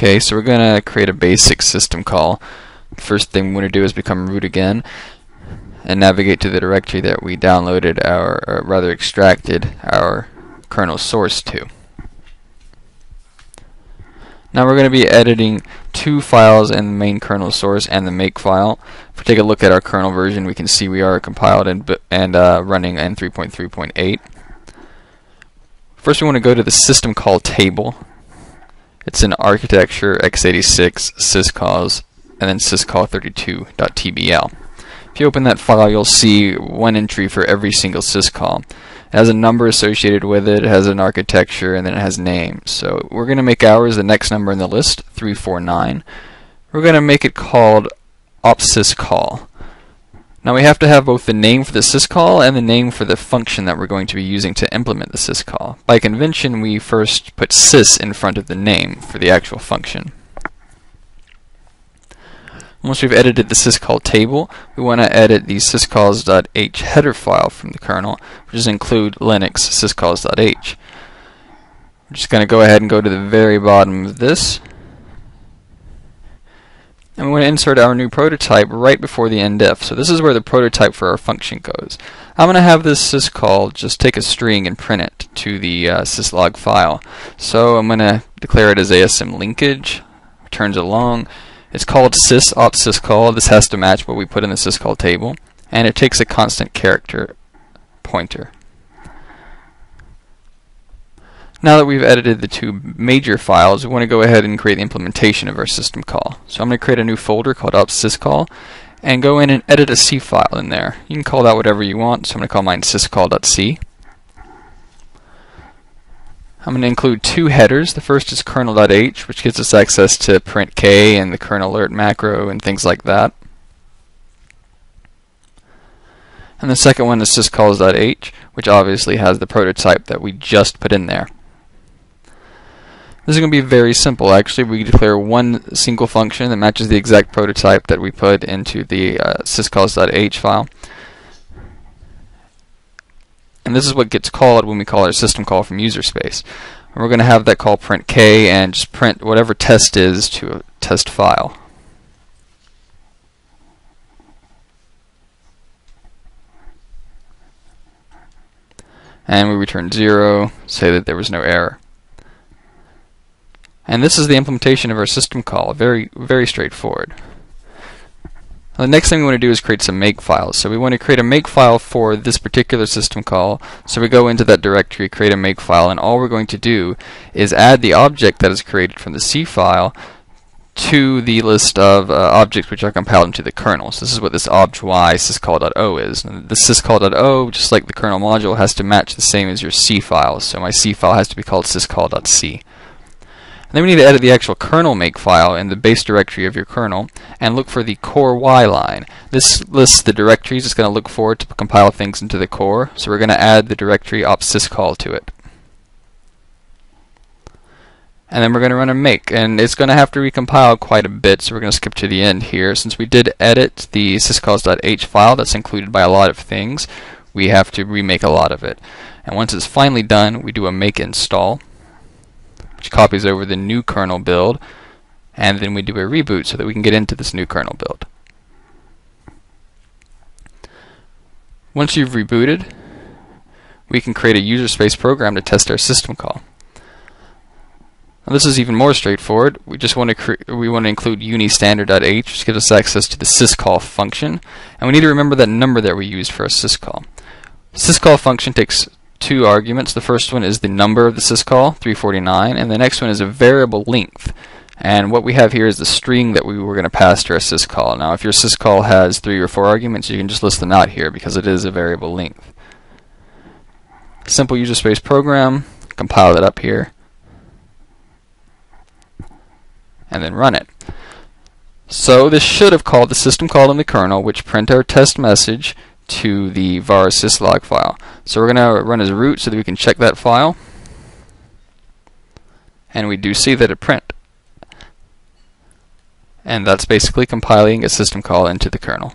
Okay, so we're going to create a basic system call. First thing we want to do is become root again and navigate to the directory that we downloaded our, or rather extracted our kernel source to. Now we're going to be editing two files in the main kernel source and the make file. If we take a look at our kernel version, we can see we are compiled and, and uh, running in 3.3.8. First we want to go to the system call table. It's in architecture x86 syscalls and then syscall32.tbl. If you open that file, you'll see one entry for every single syscall. It has a number associated with it, it has an architecture, and then it has names. So we're going to make ours the next number in the list, 349. We're going to make it called opsyscall. Now we have to have both the name for the syscall and the name for the function that we're going to be using to implement the syscall. By convention, we first put sys in front of the name for the actual function. Once we've edited the syscall table, we want to edit the syscalls.h header file from the kernel, which is include linux syscalls.h. We're just going to go ahead and go to the very bottom of this. And we want to insert our new prototype right before the endif. So this is where the prototype for our function goes. I'm going to have this syscall just take a string and print it to the uh, syslog file. So I'm going to declare it as asmlinkage, returns it along, it's called sys syscall. This has to match what we put in the syscall table. And it takes a constant character pointer. Now that we've edited the two major files, we want to go ahead and create the implementation of our system call. So I'm going to create a new folder called opsyscall and go in and edit a C file in there. You can call that whatever you want, so I'm going to call mine syscall.c. I'm going to include two headers. The first is kernel.h, which gives us access to printk and the kernel alert macro and things like that. And the second one is syscalls.h, which obviously has the prototype that we just put in there. This is going to be very simple. Actually, we declare one single function that matches the exact prototype that we put into the uh, syscalls.h file. And this is what gets called when we call our system call from user space. And we're going to have that call printk and just print whatever test is to a test file. And we return 0, say that there was no error. And this is the implementation of our system call, very, very straightforward. The next thing we want to do is create some make files. So we want to create a make file for this particular system call. So we go into that directory, create a make file, and all we're going to do is add the object that is created from the C file to the list of uh, objects which are compiled into the kernel. So this is what this obj_y syscall.o is. And the syscall.o, just like the kernel module, has to match the same as your C file. So my C file has to be called syscall.c. And then we need to edit the actual kernel make file in the base directory of your kernel and look for the core Y line. This lists the directories it's going to look for to compile things into the core. So we're going to add the directory opsyscall to it. And then we're going to run a make, and it's going to have to recompile quite a bit, so we're going to skip to the end here. Since we did edit the syscalls.h file that's included by a lot of things, we have to remake a lot of it. And once it's finally done, we do a make install which copies over the new kernel build, and then we do a reboot so that we can get into this new kernel build. Once you've rebooted, we can create a user space program to test our system call. Now this is even more straightforward. We just want to we want to include unistandard.h, which gives us access to the syscall function, and we need to remember that number that we used for our syscall. Syscall function takes two arguments. The first one is the number of the syscall, 349, and the next one is a variable length. And what we have here is the string that we were going to pass to our syscall. Now, if your syscall has three or four arguments, you can just list them out here because it is a variable length. Simple user space program, compile it up here, and then run it. So this should have called the system call in the kernel, which print our test message to the var syslog file. So we're going to run as root so that we can check that file. And we do see that it print. And that's basically compiling a system call into the kernel.